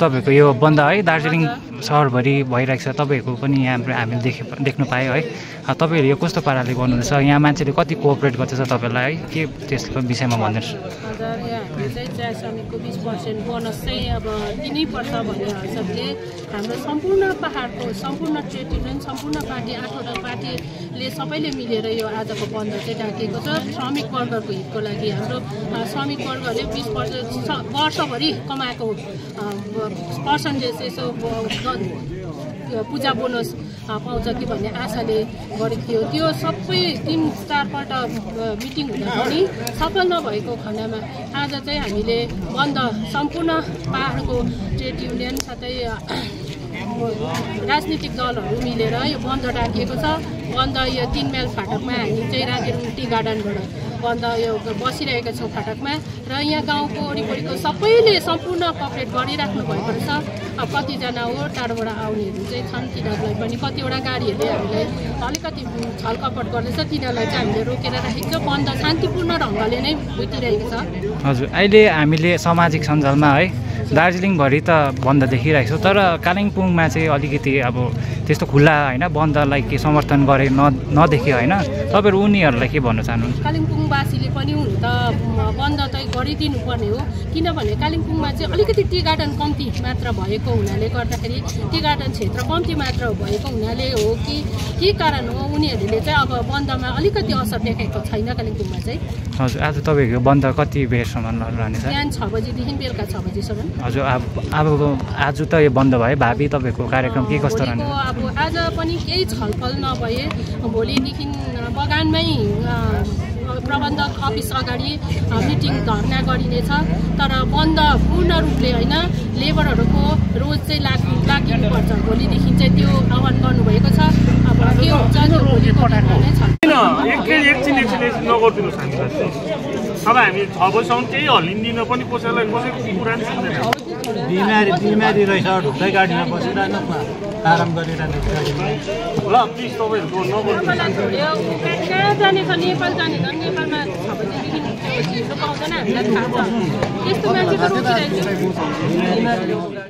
तपाईँहरूको यो बन्द है दार्जिलिङ सहरभरि भइरहेको छ। तपाईँहरूको पनि यहाँ हामीले देखे देख्नु पायो है। तपाईँहरू यो कस्तो पाराले गर्नुहुँदैछ यहाँ मान्छेले कति कोअपरेट गर्दैछ तपाईँलाई है? के त्यसको विषयमा भनिदिनुहोस् यहाँ चाहिँ चिया श्रमिकको बिस पर्सेन्ट बोनस चाहिँ अब दिनैपर्छ भन्ने हिसाबले हाम्रो सम्पूर्ण पाहाडको सम्पूर्ण ट्रेड युनियन सम्पूर्ण पार्टी आठवटा पार्टीले सबैले मिलेर यो आजको बन्द चाहिँ डाकेको छ। श्रमिक वर्गको हितको लागि हाम्रो श्रमिक वर्गहरूले बिस पर्सेन्ट वर्षभरि कमाएको पर्सन्टेज यसो पूजा बोनस पाउँछ कि भन्ने आशाले गरेको थियो। त्यो सबै तिन चारपल्ट मिटिङ हुँदा पनि सफल नभएको खण्डमा आज चाहिँ हामीले बन्द सम्पूर्ण पाहाडको ट्रेड युनियन साथै राजनीतिक दलहरू मिलेर यो बन्द डाकिएको छ। बन्द यो तिन माइल फाटकमा हामी चाहिँ राजेरुङ टी गार्डनबाट बन्द यो बसिरहेका छौँ फाटकमा। र यहाँ गाउँको वरिपरिको सबैले सम्पूर्ण कपरेट गरिराख्नु भएको रहेछ। अब कतिजना हो टाढोबाट आउनेहरू चाहिँ छन्। तिनीहरूलाई पनि कतिवटा गाडीहरूले हामीलाई अलिकति छलकपट गर्दैछ तिनीहरूलाई चाहिँ हामीले रोकेर राखेको छ। बन्द शान्तिपूर्ण ढङ्गले नै बितिरहेको छ। हजुर अहिले हामीले सामाजिक सञ्जालमा है दार्जिलिङभरि त बन्द देखिरहेको छौँ। तर कालिम्पोङमा चाहिँ अलिकति अब त्यस्तो खुल्ला होइन बन्दलाई के समर्थन गरे न नदेख्यो होइन। तपाईँहरू उनीहरूलाई के भन्न चाहनुहुन्छ? कालिम्पोङवासीले पनि हुन त बन्द चाहिँ गरिदिनु पर्ने हो। किनभने कालिम्पोङमा चाहिँ अलिकति टी गार्डन कम्ती मात्र भएको हुनाले गर्दाखेरि टी गार्डन क्षेत्र कम्ती मात्र भएको हुनाले हो कि के कारण हो उनीहरूले चाहिँ अब बन्दमा अलिकति असर देखाएको छैन कालिम्पोङमा चाहिँ। हजुर आज तपाईँहरूको बन्द कति बेरसम्म रहनेछ बिहान छ बजीदेखि बेलुका छ बजीसम्म। हजुर अब अब आज त यो बन्द भयो। भावी तपाईँहरूको कार्यक्रम के कस्तो रहने? अब आज पनि केही छलफल नभए भोलिदेखि बगानमै प्रबन्धक अफिस अगाडि मिटिङ धर्ना गरिनेछ। तर बन्द पूर्ण रूपले होइन लेबरहरूको रोज चाहिँ लाग लागिनुपर्छ। भोलिदेखि चाहिँ त्यो आह्वान गर्नुभएको छ। अब के हुन्छ त्यो नै छ। एकछिन नगरिदिनुहोस् हामीलाई अब हामी छ बजीसम्म केही हल्लिँदिन पनि कसैलाई कसैको कुरा नि सुन्दैन बिमारी बिमारी रहेछ ढुक्कै गाडीमा बसिरहनुहोस् न आराम गरिरहनुहोस् गाडीमा। ल प्लिज तपाईँहरूको नगरिदिनुहोस्।